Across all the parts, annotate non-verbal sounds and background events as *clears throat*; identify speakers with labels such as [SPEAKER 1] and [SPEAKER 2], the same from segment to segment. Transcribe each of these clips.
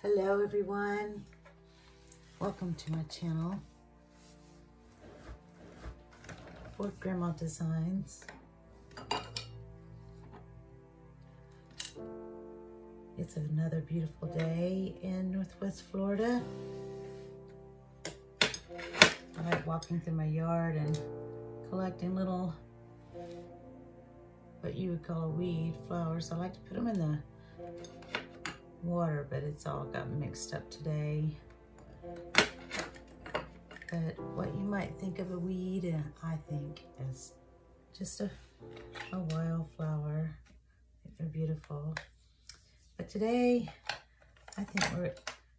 [SPEAKER 1] Hello everyone. Welcome to my channel. Bored Grandma Designs. It's another beautiful day in Northwest Florida. I like walking through my yard and collecting little, what you would call a weed, flowers. I like to put them in the water, but it's all got mixed up today. But what you might think of a weed, I think is just a, a wildflower. They're beautiful. But today, I think we're,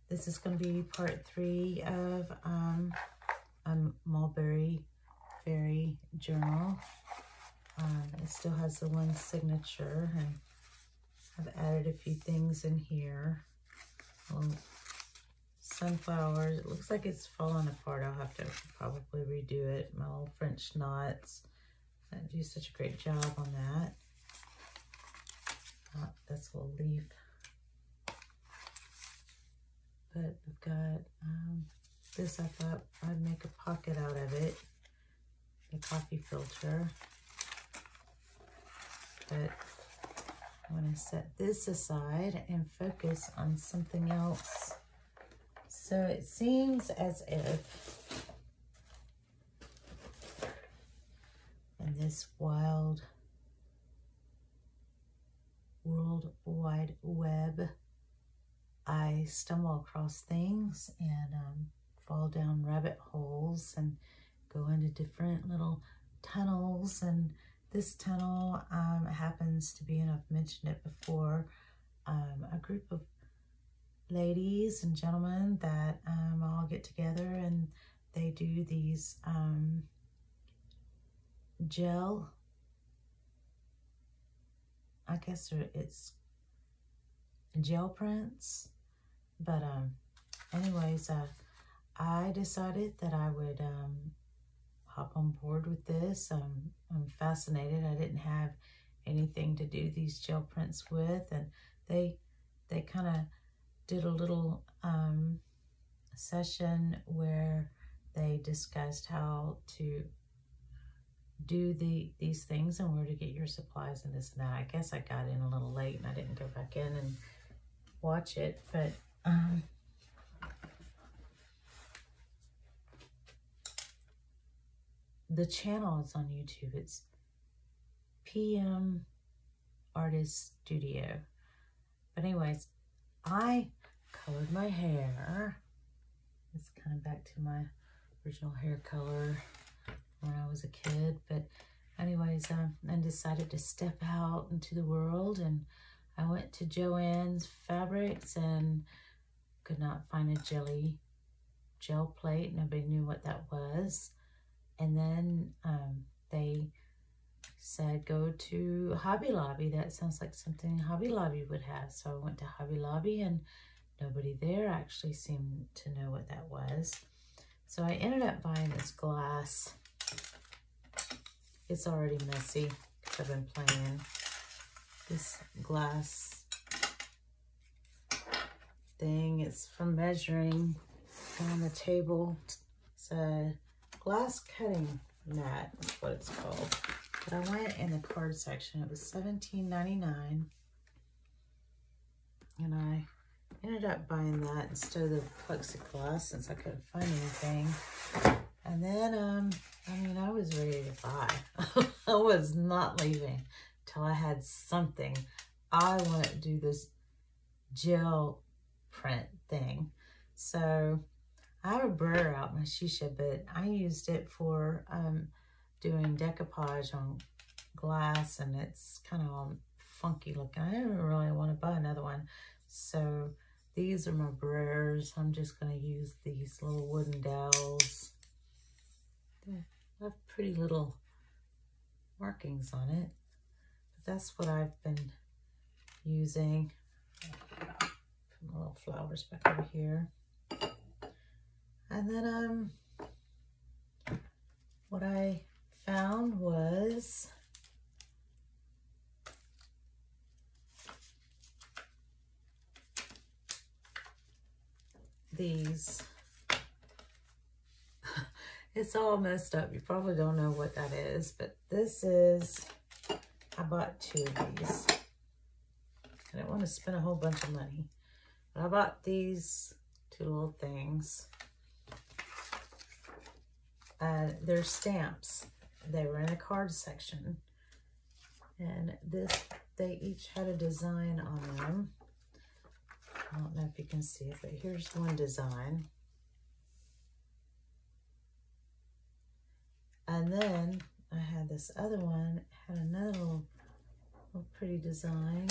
[SPEAKER 1] this is going to be part three of um, a Mulberry Fairy journal. Um, it still has the one signature and I've added a few things in here. Sunflowers. It looks like it's falling apart. I'll have to probably redo it. My little French knots. I do such a great job on that. Oh, that's a little leaf. But I've got um, this. I thought I'd make a pocket out of it. The coffee filter. But I'm going to set this aside and focus on something else. So it seems as if in this wild world wide web, I stumble across things and um, fall down rabbit holes and go into different little tunnels and this tunnel um, happens to be, and I've mentioned it before, um, a group of ladies and gentlemen that um, all get together and they do these um, gel, I guess it's gel prints, but um, anyways, uh, I decided that I would um, hop on board with this. Um, I'm fascinated. I didn't have anything to do these gel prints with, and they they kind of did a little um, session where they discussed how to do the these things and where to get your supplies and this and that. I guess I got in a little late and I didn't go back in and watch it, but um, the channel is on YouTube. It's PM Artist Studio. But anyways, I colored my hair. It's kind of back to my original hair color when I was a kid. But anyways, um, I decided to step out into the world and I went to Joann's Fabrics and could not find a jelly gel plate. Nobody knew what that was. And then um, they said, go to Hobby Lobby. That sounds like something Hobby Lobby would have. So I went to Hobby Lobby and nobody there actually seemed to know what that was. So I ended up buying this glass. It's already messy because I've been playing. This glass thing. It's for measuring on the table. A glass cutting mat is what it's called. But I went in the card section. It was $17.99. And I ended up buying that instead of the plexiglass since I couldn't find anything. And then, um, I mean, I was ready to buy. *laughs* I was not leaving till I had something. I want to do this gel print thing. So I have a brayer out my shisha, but I used it for um, doing decoupage on glass, and it's kind of funky looking. I don't really want to buy another one. So these are my brayers. I'm just going to use these little wooden dowels. They have pretty little markings on it. But that's what I've been using. Put my little flowers back over here. And then um, what I found was these. *laughs* it's all messed up. You probably don't know what that is, but this is, I bought two of these. I didn't want to spend a whole bunch of money. But I bought these two little things. Uh, they're stamps. They were in the card section. And this, they each had a design on them. I don't know if you can see it, but here's one design. And then I had this other one, had another little, little pretty design.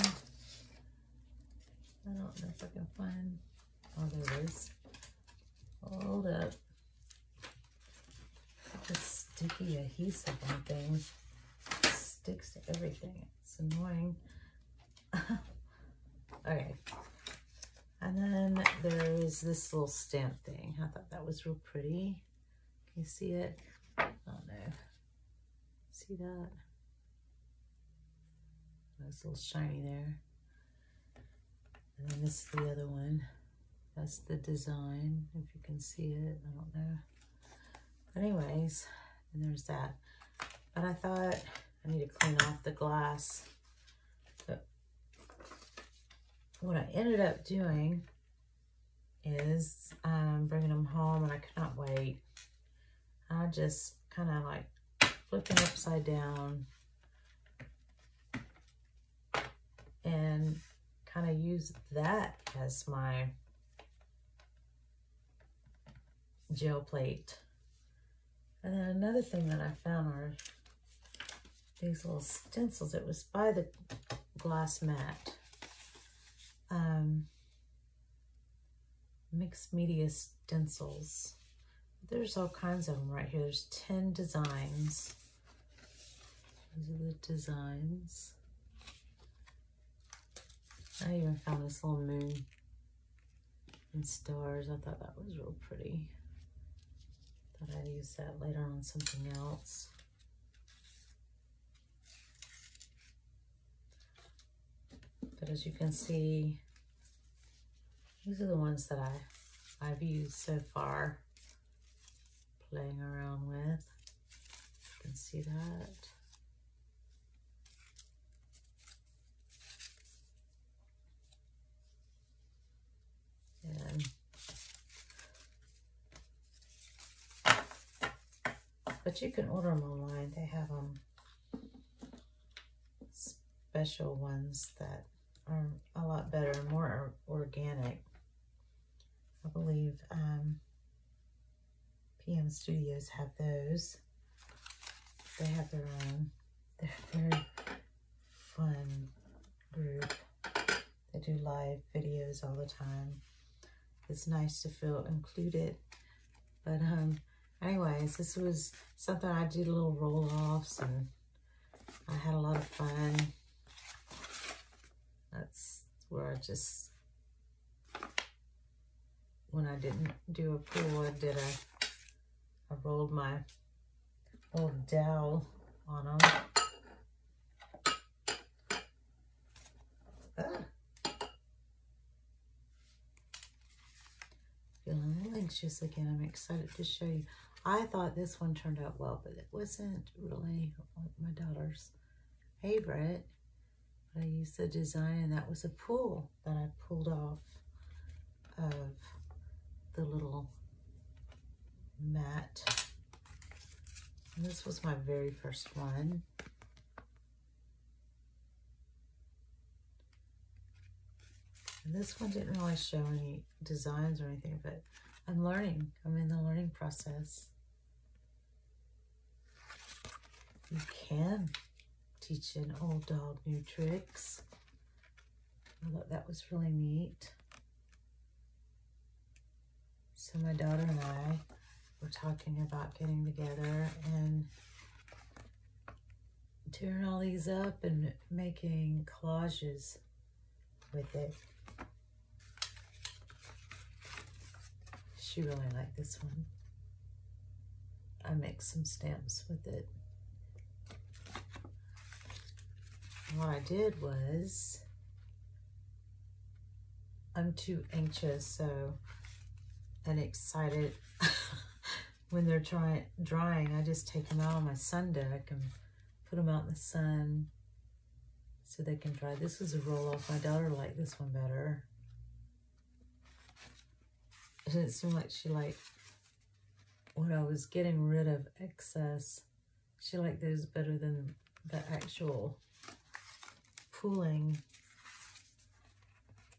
[SPEAKER 1] I don't know if I can find, oh, there it is. Hold up. Just sticky adhesive on things. sticks to everything. It's annoying. *laughs* okay. And then there is this little stamp thing. I thought that was real pretty. Can you see it? Oh no. See that? That's a little shiny there. And then this is the other one. That's the design, if you can see it. I don't know. Anyways, and there's that. But I thought I need to clean off the glass. But what I ended up doing is um, bringing them home and I could not wait. I just kind of like flipping upside down and kind of use that as my gel plate. And then another thing that I found are these little stencils. It was by the glass mat. Um, mixed media stencils. There's all kinds of them right here. There's 10 designs. These are the designs. I even found this little moon and stars. I thought that was real pretty. I'd use that later on something else. But as you can see, these are the ones that I, I've used so far, playing around with. You can see that. And but you can order them online. They have them special ones that are a lot better, more organic. I believe um, PM Studios have those. They have their own. They're very fun group. They do live videos all the time it's nice to feel included. But um, anyways, this was something I did a little roll-offs and I had a lot of fun. That's where I just, when I didn't do a pool, I did a, I rolled my little dowel on them. Ah. Feeling anxious again. I'm excited to show you. I thought this one turned out well, but it wasn't really my daughter's favorite. But I used the design, and that was a pull that I pulled off of the little mat. And this was my very first one. And this one didn't really show any designs or anything, but I'm learning. I'm in the learning process. You can teach an old dog new tricks. I thought that was really neat. So my daughter and I were talking about getting together and tearing all these up and making collages with it. She really liked this one. I mixed some stamps with it. What I did was, I'm too anxious, so and excited *laughs* when they're trying drying. I just take them out on my sun deck and put them out in the sun so they can dry. This is a roll off. My daughter liked this one better. It didn't seem like she liked when I was getting rid of excess. She liked those better than the actual pooling.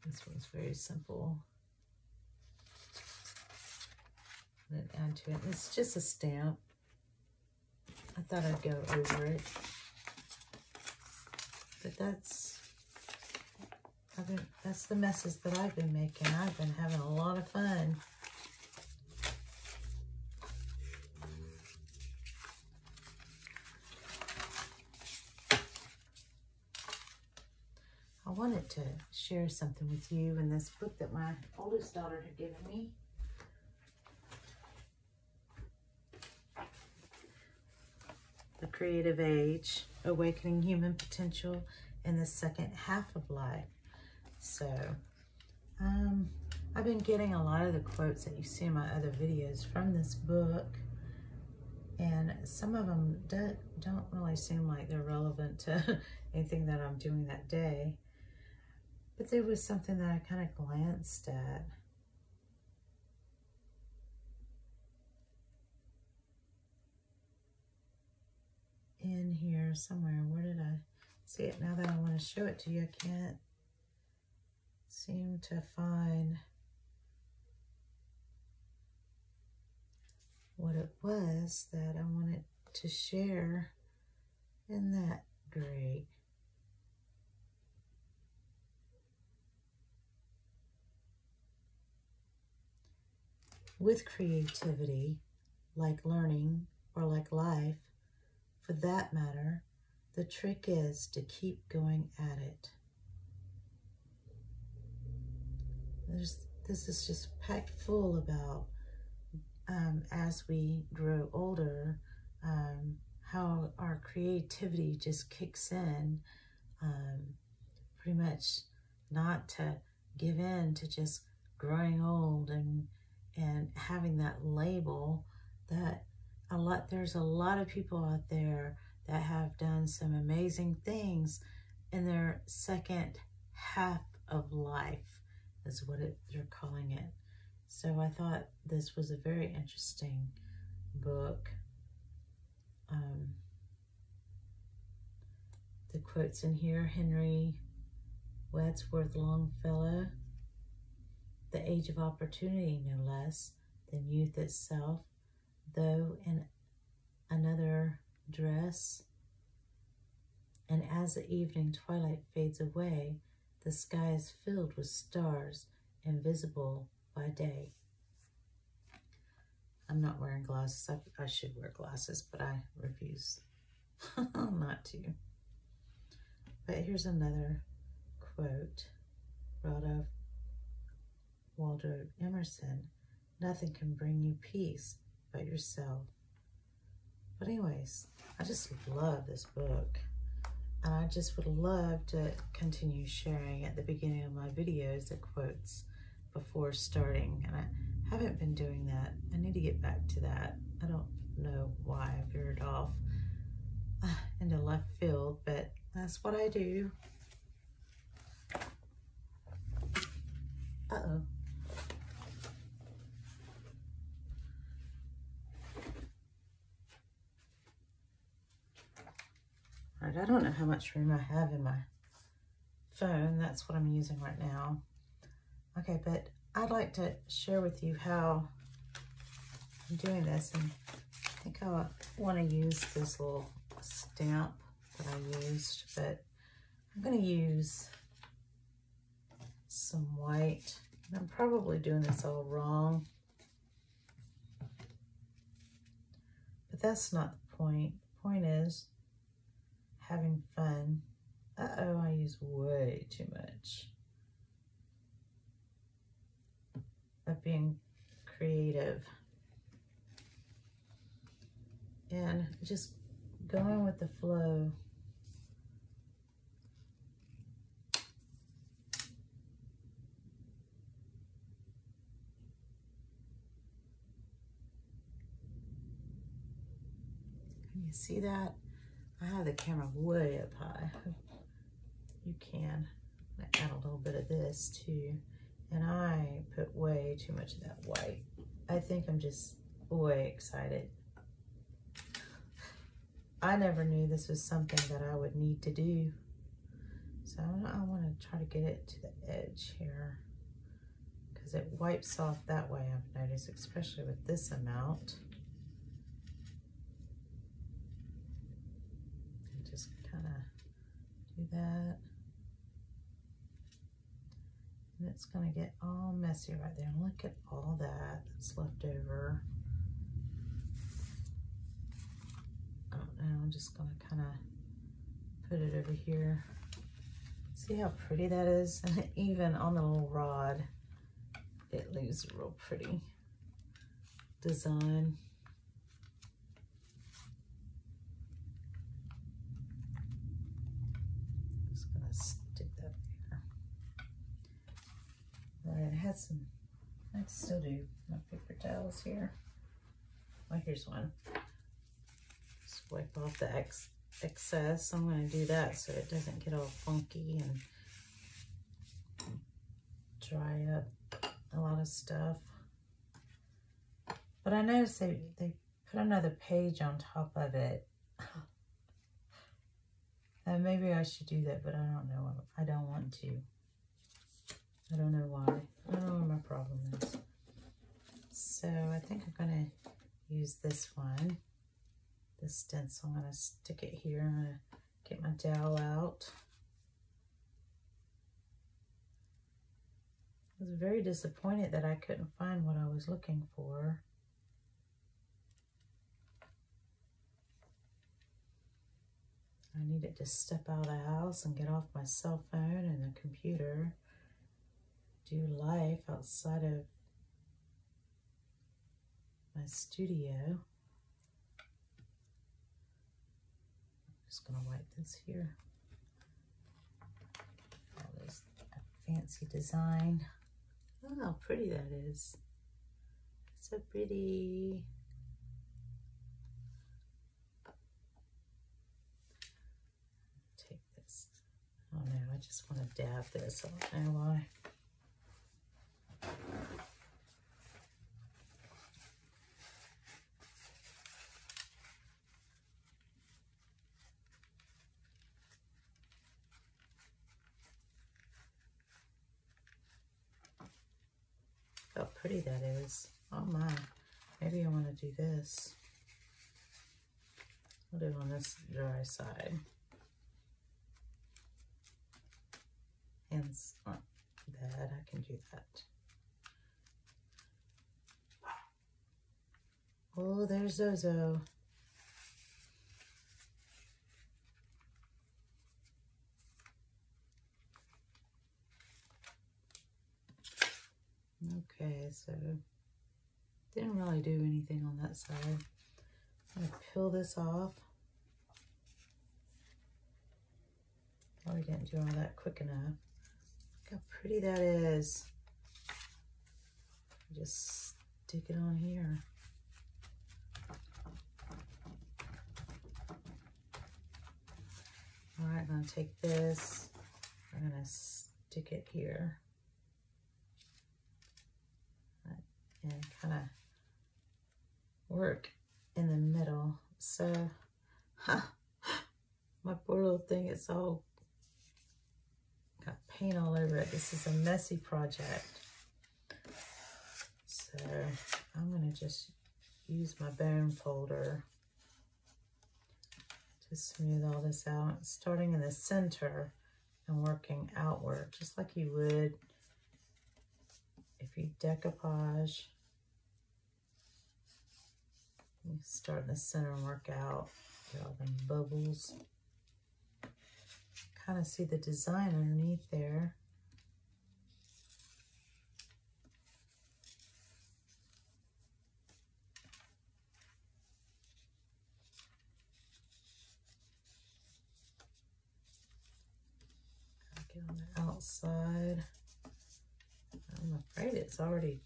[SPEAKER 1] This one's very simple. And then add to it. It's just a stamp. I thought I'd go over it. But that's I've been that's the messes that I've been making. I've been having a lot of fun. I wanted to share something with you in this book that my oldest daughter had given me. The Creative Age, Awakening Human Potential in the Second Half of Life. So, um, I've been getting a lot of the quotes that you see in my other videos from this book. And some of them do, don't really seem like they're relevant to *laughs* anything that I'm doing that day. But there was something that I kind of glanced at. In here somewhere. Where did I see it? Now that I want to show it to you, I can't seem to find what it was that I wanted to share. Isn't that great? With creativity, like learning or like life, for that matter, the trick is to keep going at it. There's, this is just packed full about um, as we grow older, um, how our creativity just kicks in, um, pretty much not to give in to just growing old and and having that label that a lot there's a lot of people out there that have done some amazing things in their second half of life is what it, they're calling it. So I thought this was a very interesting book. Um, the quotes in here, Henry Wadsworth Longfellow, the age of opportunity no less than youth itself, though in another dress. And as the evening twilight fades away, the sky is filled with stars, invisible by day. I'm not wearing glasses. I, I should wear glasses, but I refuse *laughs* not to. But here's another quote of Walter Emerson. Nothing can bring you peace but yourself. But anyways, I just love this book. And I just would love to continue sharing at the beginning of my videos the quotes before starting. And I haven't been doing that. I need to get back to that. I don't know why I veered off uh, into left field, but that's what I do. Uh-oh. Right, I don't know how much room I have in my phone. That's what I'm using right now. Okay, but I'd like to share with you how I'm doing this. And I think I want to use this little stamp that I used, but I'm going to use some white. I'm probably doing this all wrong. But that's not the point. The point is having fun. Uh-oh, I use way too much. Of being creative. And just going with the flow. Can you see that? I have the camera way up high. You can add a little bit of this too. And I put way too much of that white. I think I'm just way excited. I never knew this was something that I would need to do. So I want to try to get it to the edge here because it wipes off that way, I've noticed, especially with this amount. And just kind of do that. And it's going to get all messy right there. look at all that that's left over. Oh, I don't know, I'm just going to kind of put it over here. See how pretty that is? *laughs* And even on the little rod, it leaves a real pretty design. Just gonna stick that there. Right, I had some, I still do my paper towels here. Well, here's one. Wipe off the ex excess. I'm gonna do that so it doesn't get all funky and dry up a lot of stuff. But I noticed they, they put another page on top of it. and *laughs* uh, maybe I should do that, but I don't know. I don't want to. I don't know why. I don't know what my problem is. So I think I'm going to use this one. This stencil. I'm going to stick it here. I'm going to get my dowel out. I was very disappointed that I couldn't find what I was looking for. I needed to step out of the house and get off my cell phone and the computer, do life outside of my studio. I'm just going to wipe this here. All this fancy design. Oh, how pretty that is. So pretty. Take this. Oh no, I just want to dab this. I don't know why. How pretty that is. Oh my. Maybe I want to do this. I'll do it on this dry side. Hands aren't bad. I can do that. Oh, there's Zozo. Okay, so didn't really do anything on that side. I'm gonna peel this off. Probably didn't do all that quick enough. Look how pretty that is. Just stick it on here. All right, I'm gonna take this. I'm gonna stick it here. and kind of work in the middle. So, huh, my poor little thing, it's all got paint all over it. This is a messy project. So I'm going to just use my bone folder to smooth all this out, starting in the center and working outward, just like you would if you decoupage, you start in the center and work out, get all them bubbles. Kind of see the design underneath there. Get on the outside. I'm afraid it's already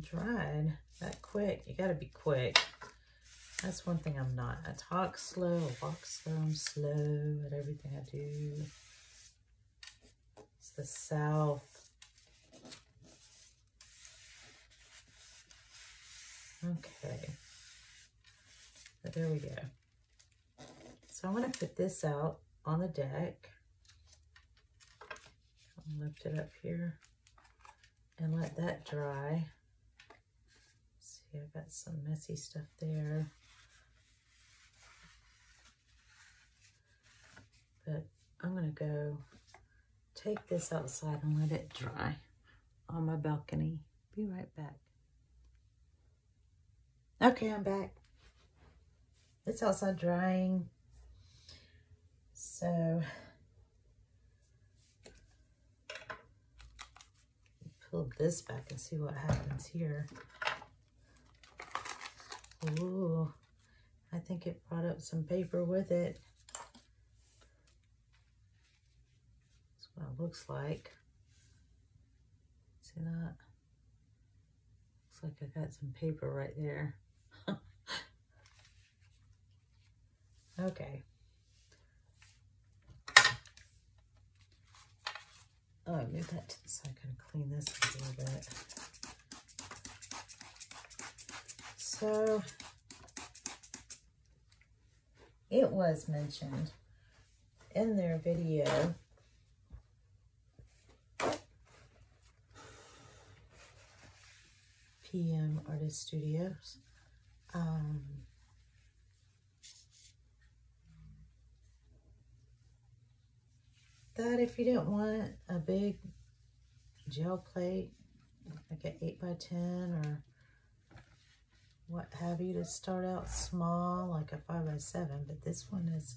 [SPEAKER 1] dried that quick. You got to be quick. That's one thing I'm not. I talk slow, I walk slow, I'm slow at everything I do. It's the South. Okay. But there we go. So I'm to put this out on the deck. I'll lift it up here and let that dry. See, I've got some messy stuff there. But I'm to go take this outside and let it dry on my balcony. Be right back. Okay, I'm back. It's outside drying. So, pull this back and see what happens here. Ooh, I think it brought up some paper with it. That's what it looks like. See that? Looks like I got some paper right there. *laughs* okay. Oh, I moved that to the side. I gotta clean this a little bit. So, it was mentioned in their video PM Artist Studios. Um, that if you didn't want a big gel plate, like an 8 by 10 or what have you, to start out small, like a 5 by 7 but this one is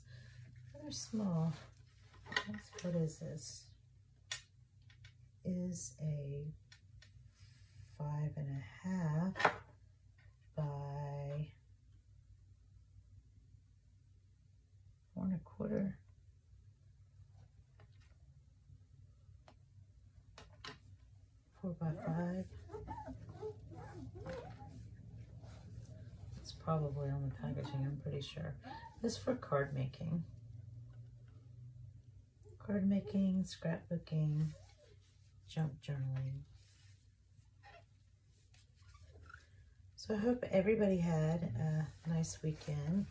[SPEAKER 1] rather small. what is this? Is a five and a half by four and a quarter. Four by five. It's probably on the packaging, I'm pretty sure. This for card making. Card making, scrapbooking, junk journaling. So I hope everybody had a nice weekend.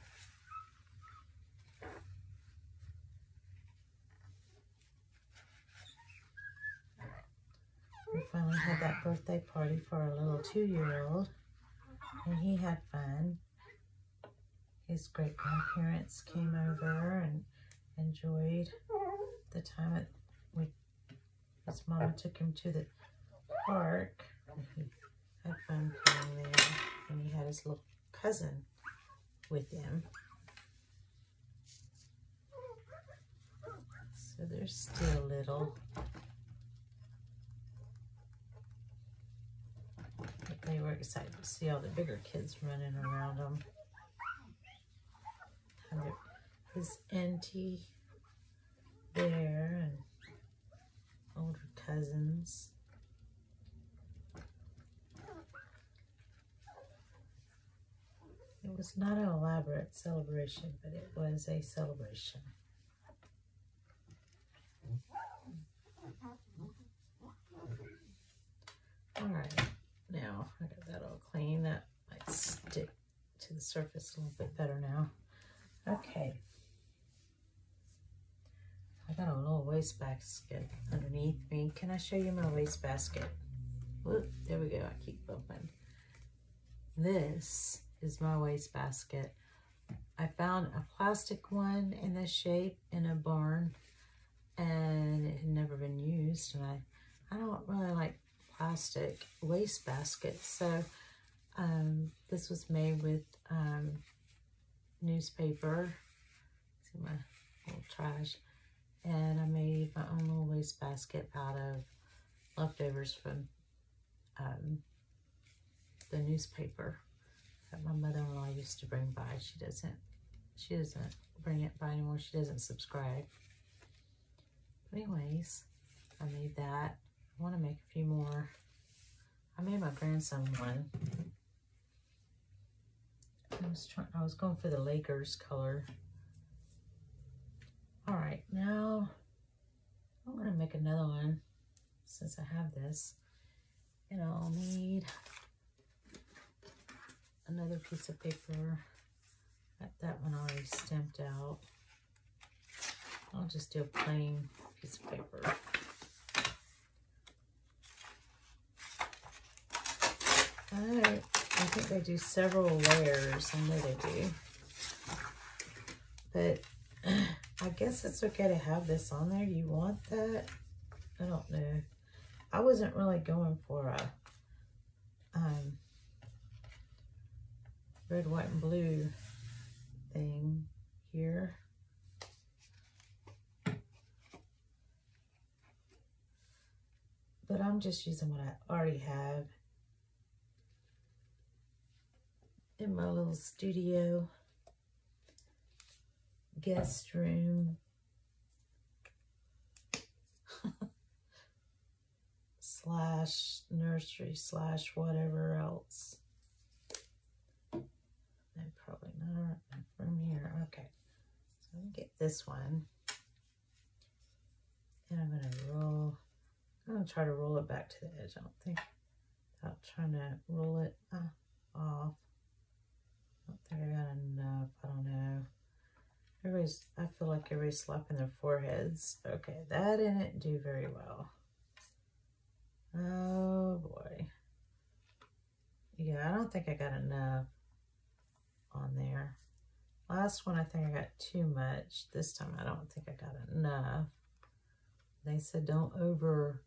[SPEAKER 1] We finally had that birthday party for our little two-year-old, and he had fun. His great-grandparents came over and enjoyed the time at, we, his mama took him to the park. He had fun playing there. And he had his little cousin with him. So they're still little. They were excited to see all the bigger kids running around them. his auntie there and older cousins. It was not an elaborate celebration, but it was a celebration. All right, now I got that all clean. That might stick to the surface a little bit better now. Okay. I got a little waste basket underneath me. Can I show you my waste basket? Whoop, there we go. I keep bumping. This is my waste basket. I found a plastic one in this shape in a barn and it had never been used and I, I don't really like plastic waste baskets so um, this was made with um, newspaper see my little trash and I made my own little waste basket out of leftovers from um, the newspaper that my mother-in-law used to bring by. She doesn't, she doesn't bring it by anymore. She doesn't subscribe. But anyways, I made that. I want to make a few more. I made my grandson one. I was trying, I was going for the Lakers color. All right, now I'm gonna make another one since I have this. And I'll need another piece of paper. Got that one already stamped out. I'll just do a plain piece of paper. I, I think they do several layers. I know they do. But *clears throat* I guess it's okay to have this on there. You want that? I don't know. I wasn't really going for a um, red, white, and blue thing here. But I'm just using what I already have in my little studio guest room. *laughs* slash nursery slash whatever else. And probably not from here. Okay. So I'm gonna get this one. And I'm gonna roll. I'm gonna try to roll it back to the edge. I don't think without trying to roll it uh, off. I got enough. I don't know. Everybody's, I feel like everybody's slapping their foreheads. Okay, that didn't do very well. Oh boy. Yeah, I don't think I got enough on there. Last one, I think I got too much. This time, I don't think I got enough. They said don't over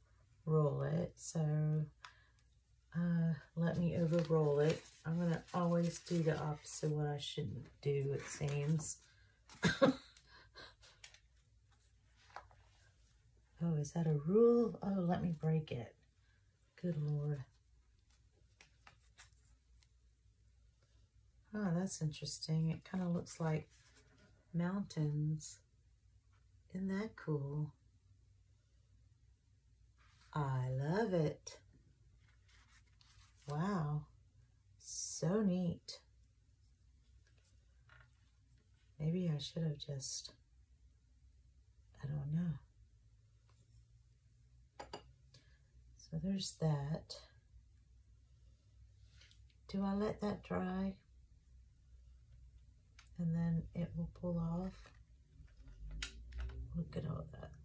[SPEAKER 1] roll it, so uh, let me over roll it. I'm going to always do the opposite of what I shouldn't do, it seems. *laughs* oh, is that a rule? Oh, let me break it. Good Lord. Oh, that's interesting. It kind of looks like mountains. Isn't that cool? I love it. Wow. So neat. Maybe I should have just, I don't know. So there's that. Do I let that dry? And then it will pull off. Look at all that. *gasps*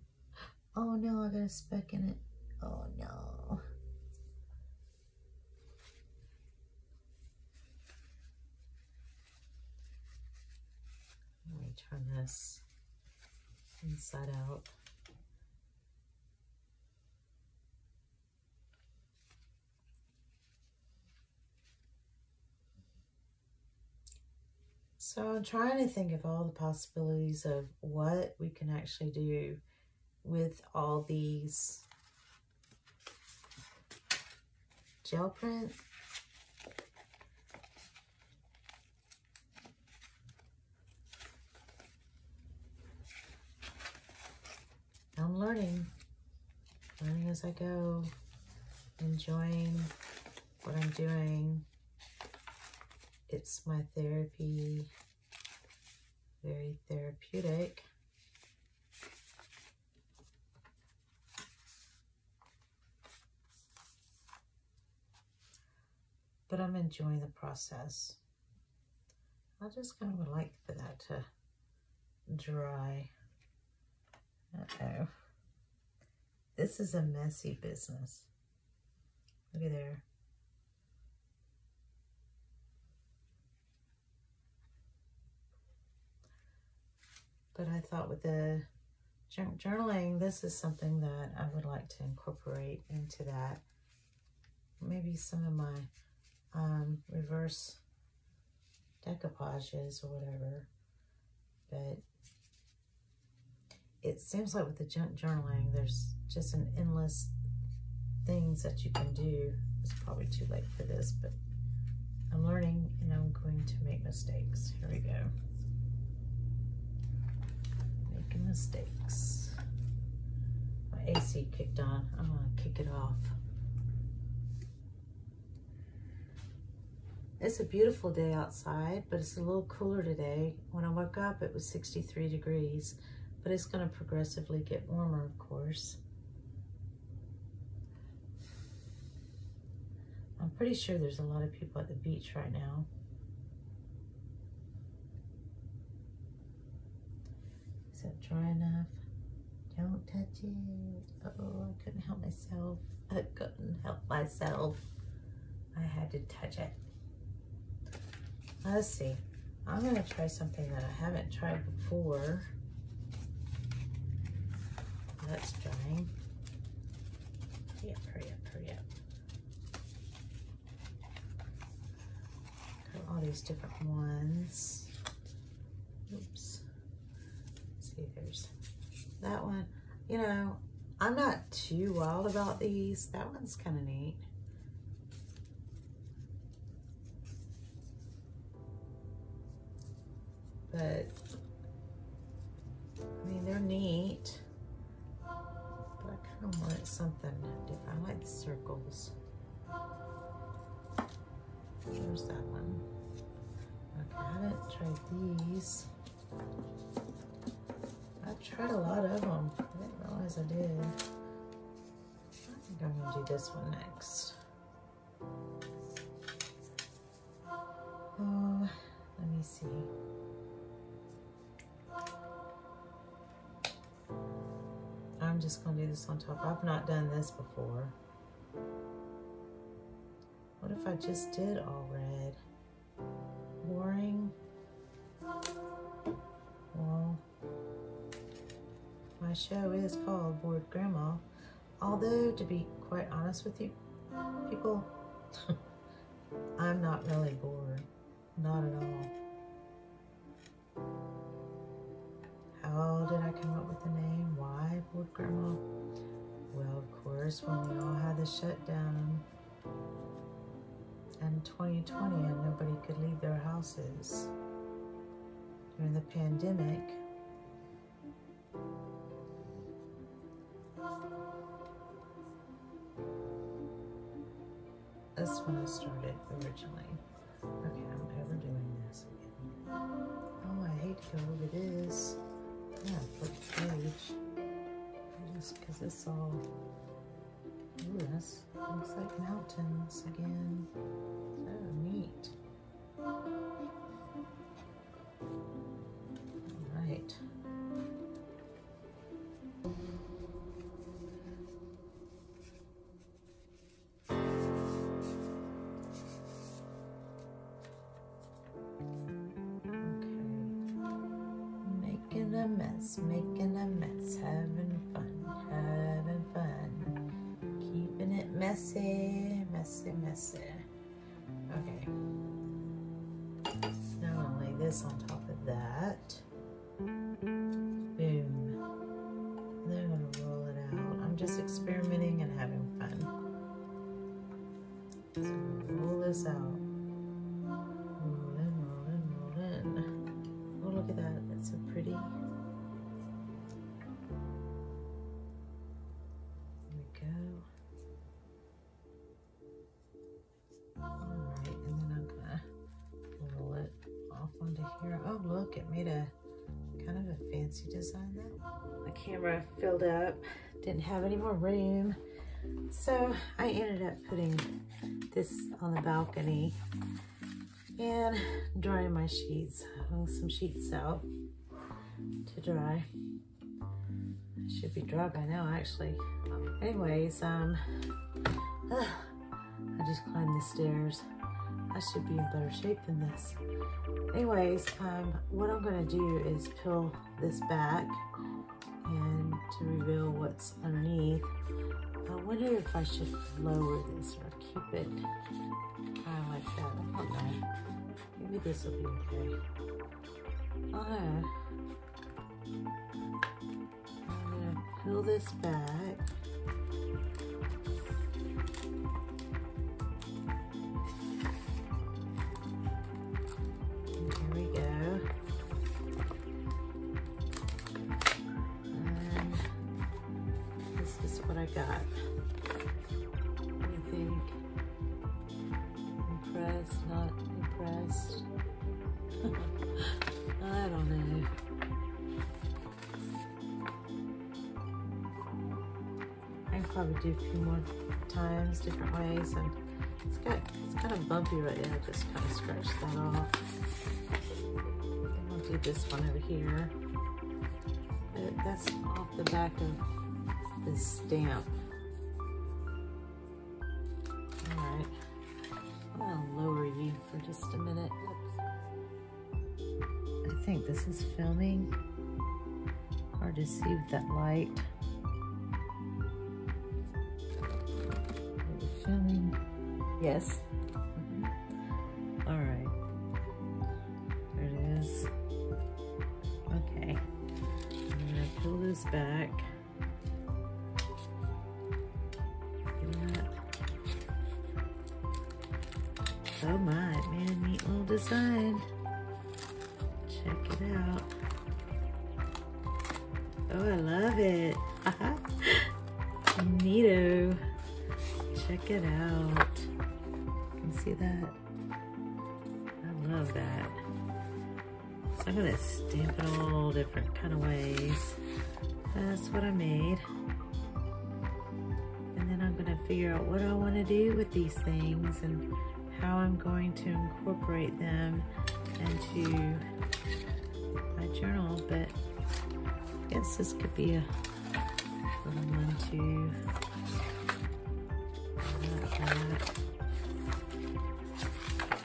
[SPEAKER 1] Oh no, I got a speck in it. Oh no. Turn this inside out. So I'm trying to think of all the possibilities of what we can actually do with all these gel print. I'm learning, learning as I go, enjoying what I'm doing. It's my therapy, very therapeutic. But I'm enjoying the process. I just kind of would like for that to dry. Uh-oh. This is a messy business. Look at there. But I thought with the journaling, this is something that I would like to incorporate into that. Maybe some of my um, reverse decoupages or whatever. But it seems like with the junk journaling, there's just an endless things that you can do. It's probably too late for this, but I'm learning and I'm going to make mistakes. Here we go. Making mistakes. My AC kicked on. I'm going to kick it off. It's a beautiful day outside, but it's a little cooler today. When I woke up, it was 63 degrees, but it's going to progressively get warmer, of course. I'm pretty sure there's a lot of people at the beach right now. Is that dry enough? Don't touch it. Oh, I couldn't help myself. *laughs* I couldn't help myself. I had to touch it. Let's see. I'm going to try something that I haven't tried before. That's drying. Hurry up, hurry up, hurry up. Got all these different ones. Oops. Let's see, there's that one. You know, I'm not too wild about these. That one's kind of neat. but I mean, they're neat, I wanted something different. I like the circles. There's that one. Okay, I haven't tried these. I've tried a lot of them. I didn't realize I did. I think I'm gonna do this one next. Oh, let me see. Just to do this on top. I've not done this before. What if I just did all red? Boring. Well, my show is called Bored Grandma. Although, to be quite honest with you, people, *laughs* I'm not really bored. Not at all. How did I come up with the name? Why Bored Grandma? Well, of course, when we all had the shutdown in 2020 and nobody could leave their houses during the pandemic, that's when I started originally. Okay, I'm overdoing this. Oh, I hate to go over this. Yeah, flip page. Just because it's all, ooh, this looks like mountains again. Look, it made a kind of a fancy design there. The camera filled up, didn't have any more room. So I ended up putting this on the balcony and drying my sheets. Hung some sheets out to dry. Should be dry by now, actually. Anyways, um, *sighs* I just climbed the stairs. I should be in better shape than this. Anyways, um, what I'm gonna do is peel this back and to reveal what's underneath. I wonder if I should lower this or keep it kind of like that. I don't know. Maybe this will be okay. Uh, I'm gonna peel this back. Got. What do you think? Impressed? Not depressed. *laughs* I don't know. I probably do a few more times, different ways, and it's got it's kind of bumpy right now. I just kind of scratch that off. I'll do this one over here. That's off the back of the stamp. Alright. I'll lower you for just a minute. I think this is filming. Hard to see with that light. filming? Yes. Mm -hmm. All right. There it is. Okay. I'm gonna pull this back. Check it out. Oh, I love it. *laughs* Neato. Check it out. You can see that? I love that. So I'm gonna stamp it all different kind of ways. That's what I made. And then I'm gonna figure out what I wanna do with these things and how I'm going to incorporate them into my journal, but I guess this could be a little one too.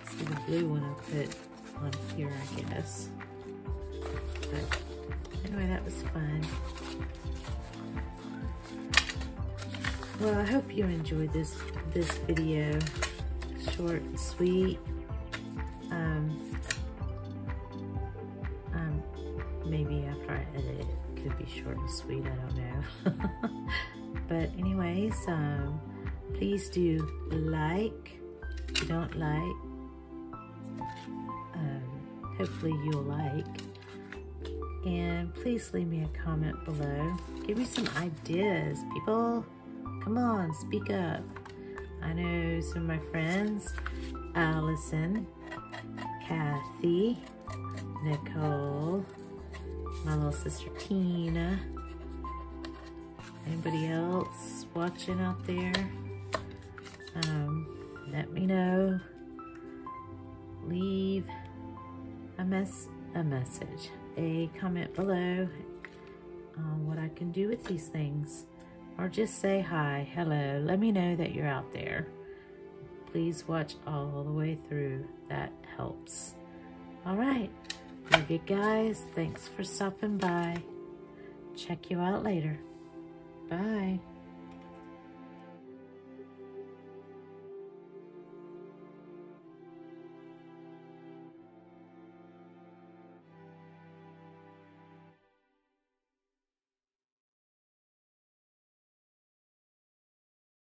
[SPEAKER 1] See the blue one I put on here, I guess. But anyway, that was fun. Well, I hope you enjoyed this this video. Short sweet. Sweet, I don't know. but anyways, um, please do like if you don't like um, hopefully you'll like. And please leave me a comment below. Give me some ideas people. Come on speak up. I know some of my friends Allison Kathy Nicole my little sister Tina anybody else watching out there um, let me know. Leave a mess a message, a comment below on what I can do with these things. Or just say hi, hello. Let me know that you're out there. Please watch all the way through. That helps. All right. Love you guys. Thanks for stopping by. Check you out later. Bye.